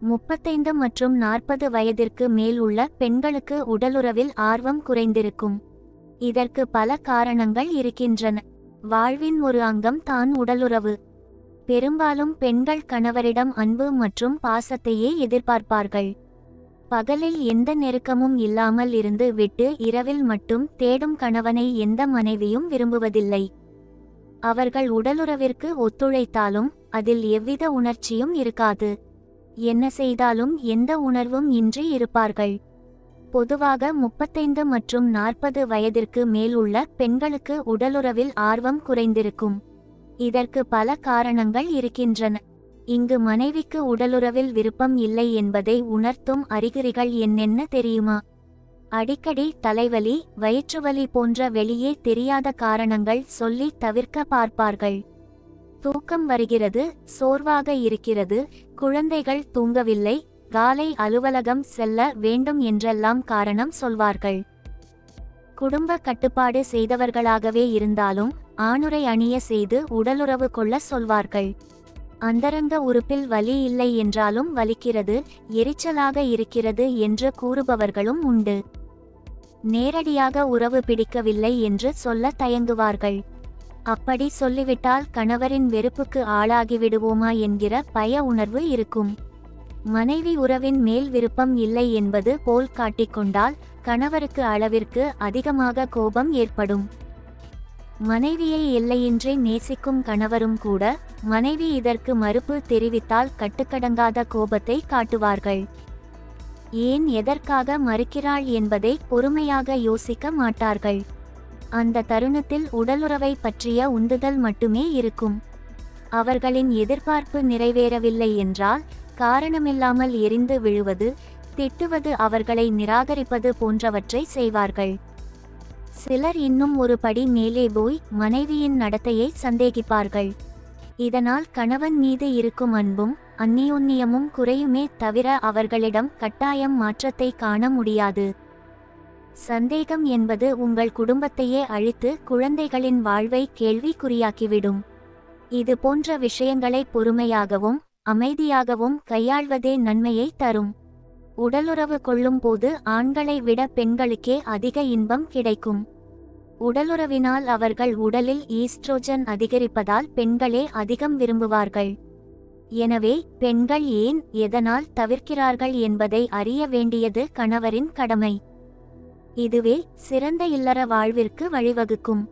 முப்பத்தைந்து மற்றும் நாற்பது வயதிற்கு மேல் உள்ள பெண்களுக்கு உடலுறவில் ஆர்வம் குறைந்திருக்கும். இதற்கு பல காரணங்கள் இருக்கின்றன. வாழ்வின் ஒரு அங்கம் தான் உடலுறவு. பெரும்பாலும் பெண்கள் கணவரிடம் அன்பு மற்றும் பாசத்தையே எதிர்பார்ப்பார்கள். பகலில் எந்த நெருக்கமும் இல்லாமல் இருந்து விட்டு இரவில் மட்டும் தேடும் கணவனை எந்த மனைவியும் விரும்புவதில்லை. அவர்கள் உடலுறவிற்கு ஒத்துழைத்தாலும் அதில் எவ்வித உணர்ச்சியும் இருக்காது. என்ன செய்தாலும் எந்த உணர்வும் இன்றி இருப்பார்கள். பொதுவாக முப்பத்தைந்து மற்றும் நாற்பது வயதிற்கு மேல் உள்ள பெண்களுக்கு உடலுறவில் ஆர்வம் குறைந்திருக்கும். இதற்கு பல காரணங்கள் இருக்கின்றன. இங்கு மனைவிக்கு உடலுறவில் விருப்பம் இல்லை என்பதை உணர்த்தும் அறிகுறிகள் என்னென்ன தெரியுமா? அடிக்கடி தலைவலி வயிற்றுவலி போன்ற வெளியே தெரியாத காரணங்கள் சொல்லி தவிர்க்க பார்ப்பார்கள். தூக்கம் வருகிறது சோர்வாக இருக்கிறது குழந்தைகள் தூங்கவில்லை காலை அலுவலகம் செல்ல வேண்டும் என்றெல்லாம் காரணம் சொல்வார்கள். குடும்ப கட்டுப்பாடு செய்தவர்களாகவே இருந்தாலும் ஆணுரை அணிய செய்து உடலுறவு கொள்ள சொல்வார்கள். அந்தரங்க உறுப்பில் வலி இல்லை என்றாலும் வலிக்கிறது எரிச்சலாக இருக்கிறது என்று கூறுபவர்களும் உண்டு. நேரடியாக உறவு பிடிக்கவில்லை என்று சொல்ல தயங்குவார்கள். அப்படி சொல்லிவிட்டால் கணவரின் வெறுப்புக்கு ஆளாகிவிடுவோமா என்கிற பய உணர்வு இருக்கும். மனைவி உறவின் மேல் விருப்பம் இல்லை என்பது போல் காட்டிக்கொண்டால் கணவருக்கு அளவிற்கு அதிகமாக கோபம் ஏற்படும். மனைவியை எல்லையின்றி நேசிக்கும் கணவரும் கூட மனைவி இதற்கு மறுப்பு தெரிவித்தால் கட்டுக்கடங்காத கோபத்தை காட்டுவார்கள். ஏன் எதற்காக மறுக்கிறாள் என்பதை பொறுமையாக யோசிக்க மாட்டார்கள். அந்த தருணத்தில் உடலுறவை பற்றிய உந்துதல் மட்டுமே இருக்கும். அவர்களின் எதிர்பார்ப்பு நிறைவேறவில்லை என்றால் காரணமில்லாமல் எரிந்து விழுவது திட்டுவது அவர்களை நிராகரிப்பது போன்றவற்றை செய்வார்கள். சிலர் இன்னும் ஒரு படி மேலே போய் மனைவியின் நடத்தையை சந்தேகிப்பார்கள். இதனால் கணவன் மீது இருக்கும் அன்பும் அந்நியோன்னியமும் குறையுமே தவிர அவர்களிடம் கட்டாயம் மாற்றத்தை காண முடியாது. சந்தேகம் என்பது உங்கள் குடும்பத்தையே அழித்து குழந்தைகளின் வாழ்வை கேள்விக்குறியாக்கிவிடும். இது போன்ற விஷயங்களை பொறுமையாகவும் அமைதியாகவும் கையாள்வதே நன்மையை தரும். உடலுறவு கொள்ளும் போது ஆண்களை விட பெண்களுக்கே அதிக இன்பம் கிடைக்கும். உடலுறவினால் அவர்கள் உடலில் ஈஸ்ட்ரோஜன் அதிகரிப்பதால் பெண்களே அதிகம் விரும்புவார்கள். எனவே பெண்கள் ஏன் எதனால் தவிர்க்கிறார்கள் என்பதை அறிய வேண்டியது கணவரின் கடமை. இதுவே சிறந்த இல்லற வாழ்விற்கு வழிவகுக்கும்.